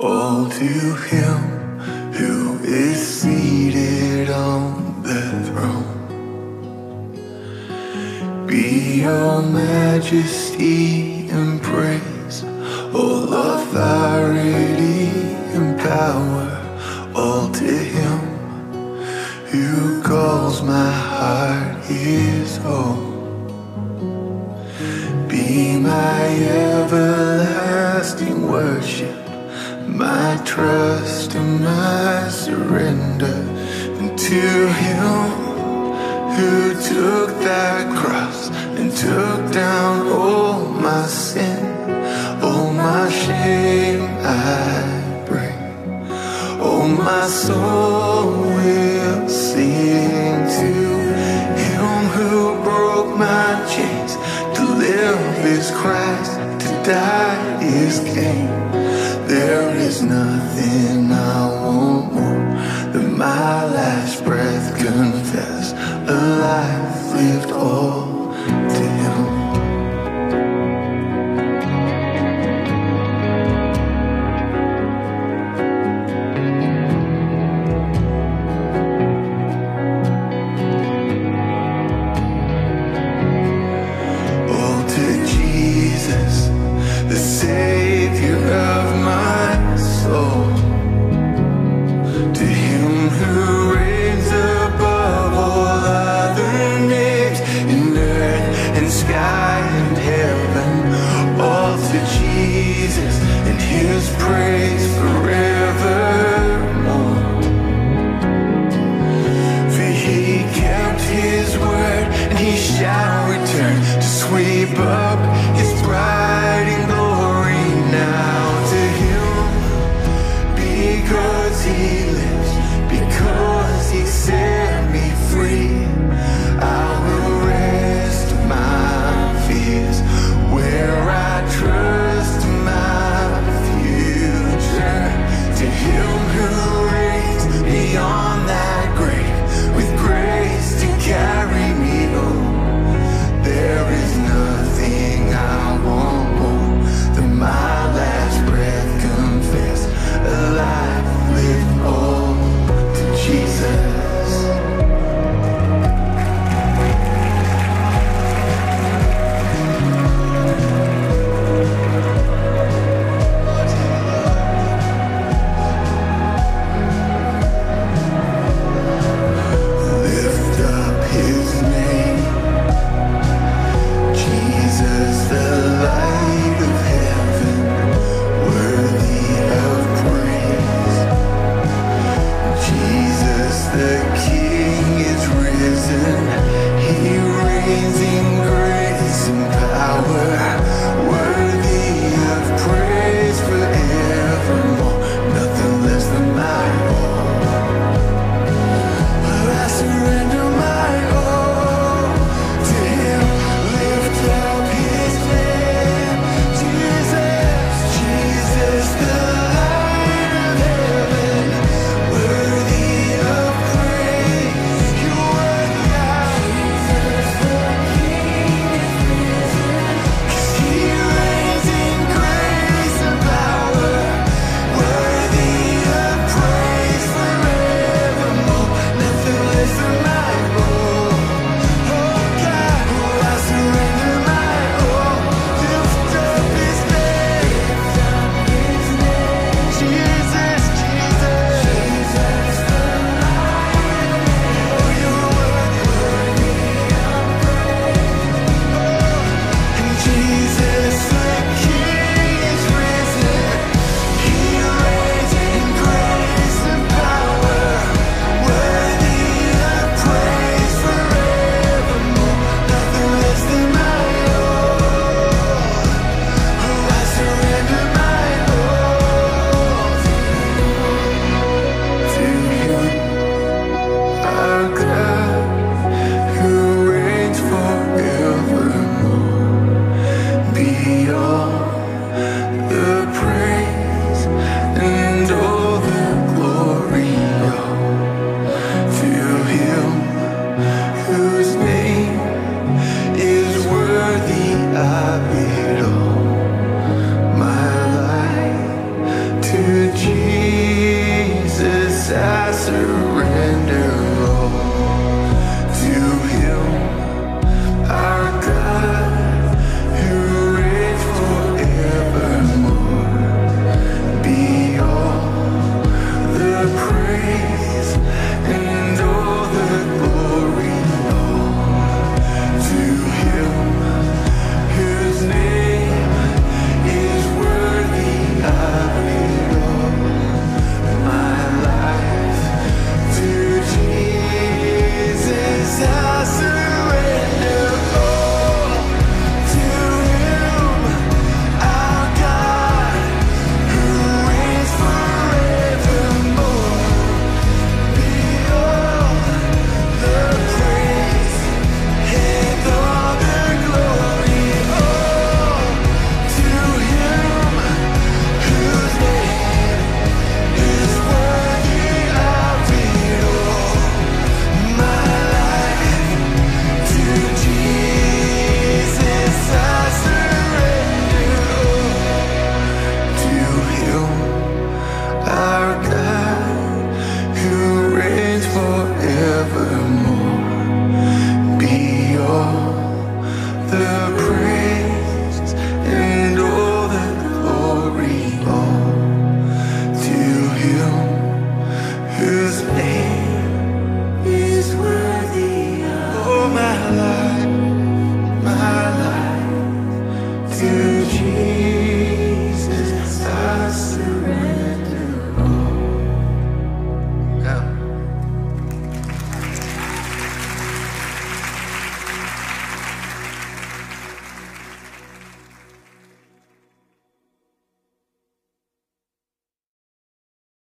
All to him who is seated on the throne. Be your majesty and praise, all authority and power, all to him who calls my heart his home. Be my everlasting worship, my trust and my surrender. To him who took that cross and took down all my sin, all my shame I bring. Oh, my soul will sing to him who broke my chains. To live is Christ, to die. There is nothing I want more than my last breath confess. A life lived all Jesus and His praise forevermore. For he kept his word and he shall return to sweep up his bride